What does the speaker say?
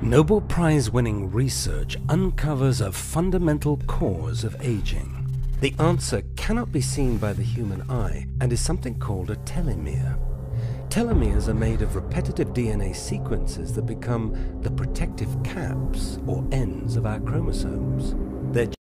Nobel Prize winning research uncovers a fundamental cause of aging. The answer cannot be seen by the human eye and is something called a telomere. Telomeres are made of repetitive DNA sequences that become the protective caps or ends of our chromosomes.